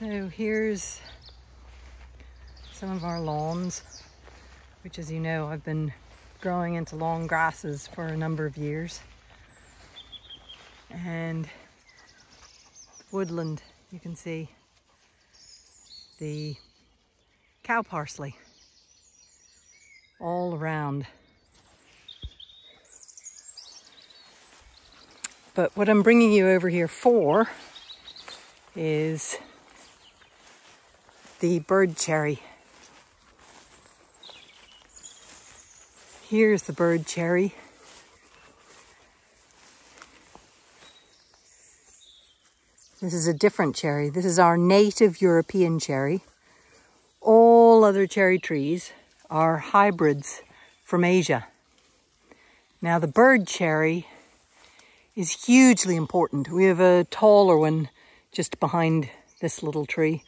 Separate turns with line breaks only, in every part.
So here's some of our lawns, which as you know, I've been growing into long grasses for a number of years. And woodland, you can see the cow parsley all around. But what I'm bringing you over here for is the bird cherry. Here's the bird cherry. This is a different cherry. This is our native European cherry. All other cherry trees are hybrids from Asia. Now the bird cherry is hugely important. We have a taller one just behind this little tree.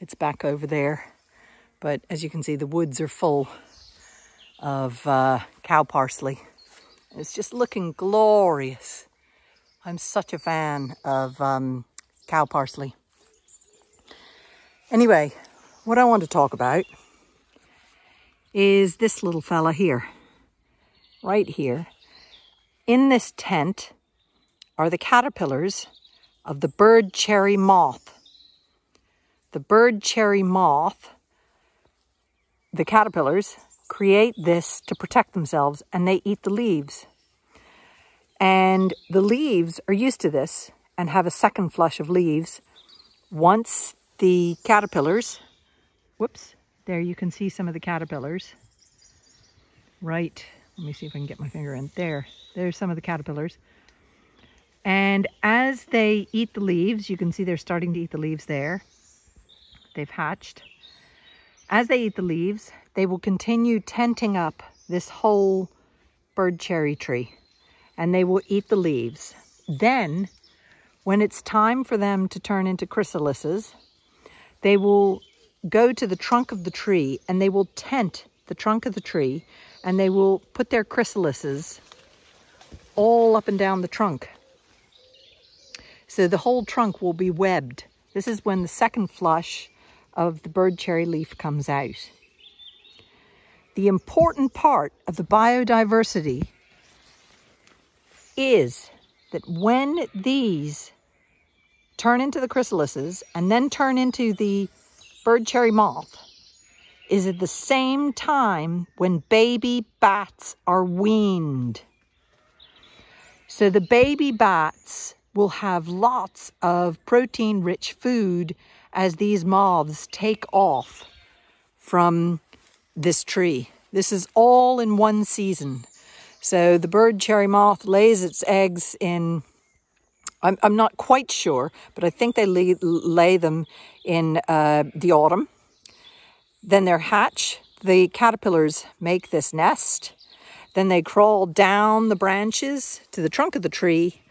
It's back over there. But as you can see, the woods are full of uh, cow parsley. It's just looking glorious. I'm such a fan of um, cow parsley. Anyway, what I want to talk about is this little fella here, right here. In this tent are the caterpillars of the bird cherry moth. The bird cherry moth, the caterpillars, create this to protect themselves and they eat the leaves. And the leaves are used to this and have a second flush of leaves once the caterpillars, whoops, there you can see some of the caterpillars. Right, let me see if I can get my finger in. There, there's some of the caterpillars. And as they eat the leaves, you can see they're starting to eat the leaves there. They've hatched. As they eat the leaves, they will continue tenting up this whole bird cherry tree and they will eat the leaves. Then when it's time for them to turn into chrysalises, they will go to the trunk of the tree and they will tent the trunk of the tree and they will put their chrysalises all up and down the trunk. So the whole trunk will be webbed. This is when the second flush of the bird cherry leaf comes out. The important part of the biodiversity is that when these turn into the chrysalises, and then turn into the bird cherry moth is at the same time when baby bats are weaned. So the baby bats will have lots of protein rich food as these moths take off from this tree. This is all in one season. So the bird cherry moth lays its eggs in I'm, I'm not quite sure, but I think they lay, lay them in uh, the autumn. Then they're hatch. The caterpillars make this nest. Then they crawl down the branches to the trunk of the tree,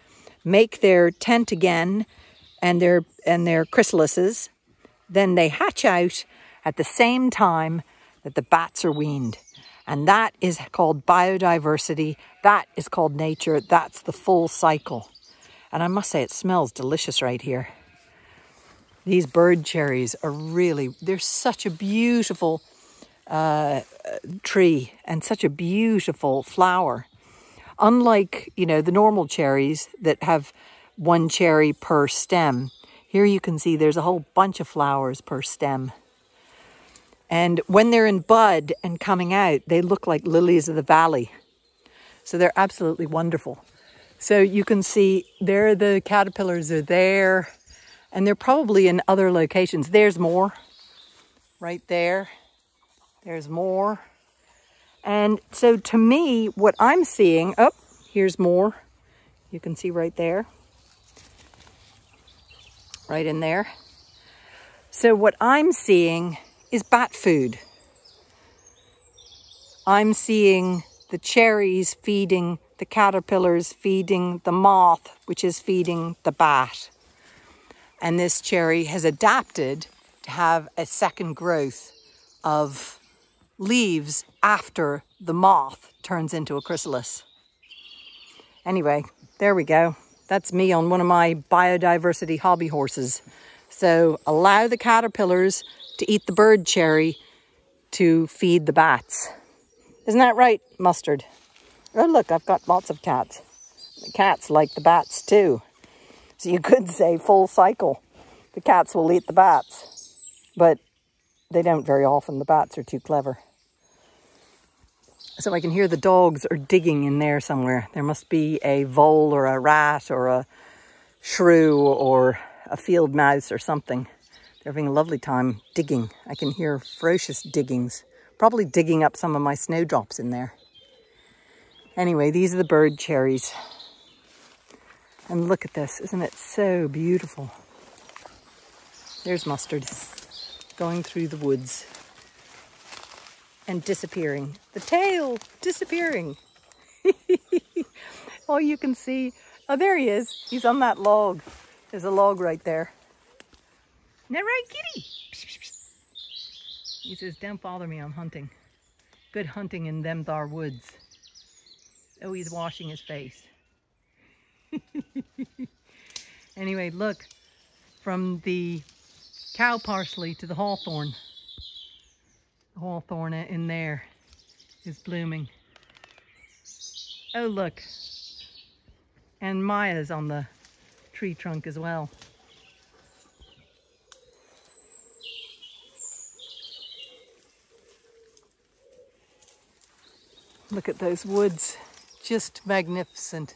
make their tent again and their, and their chrysalises. Then they hatch out at the same time that the bats are weaned. And that is called biodiversity. That is called nature. That's the full cycle. And I must say, it smells delicious right here. These bird cherries are really, they're such a beautiful uh, tree and such a beautiful flower. Unlike, you know, the normal cherries that have one cherry per stem, here you can see there's a whole bunch of flowers per stem. And when they're in bud and coming out, they look like lilies of the valley. So they're absolutely wonderful. So you can see there the caterpillars are there and they're probably in other locations. There's more right there. There's more. And so to me, what I'm seeing, oh, here's more. You can see right there. Right in there. So what I'm seeing is bat food. I'm seeing the cherries feeding the caterpillars feeding the moth, which is feeding the bat. And this cherry has adapted to have a second growth of leaves after the moth turns into a chrysalis. Anyway, there we go. That's me on one of my biodiversity hobby horses. So allow the caterpillars to eat the bird cherry to feed the bats. Isn't that right, Mustard? Oh, look, I've got lots of cats. The cats like the bats too. So you could say full cycle. The cats will eat the bats, but they don't very often. The bats are too clever. So I can hear the dogs are digging in there somewhere. There must be a vole or a rat or a shrew or a field mouse or something. They're having a lovely time digging. I can hear ferocious diggings, probably digging up some of my snowdrops in there. Anyway, these are the bird cherries. And look at this, isn't it so beautiful? There's mustard going through the woods and disappearing. The tail disappearing. oh, you can see. Oh, there he is. He's on that log. There's a log right there. Isn't right, kitty? He says, don't bother me, I'm hunting. Good hunting in them thar woods. Oh, he's washing his face. anyway, look, from the cow parsley to the hawthorn. Hawthorn in there is blooming. Oh, look. And Maya's on the tree trunk as well. Look at those woods, just magnificent.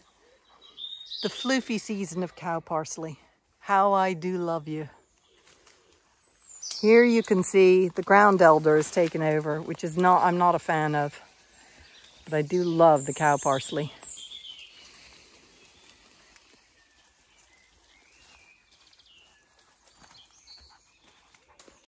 The floofy season of cow parsley. How I do love you. Here you can see the ground elder is taken over, which is not, I'm not a fan of. But I do love the cow parsley.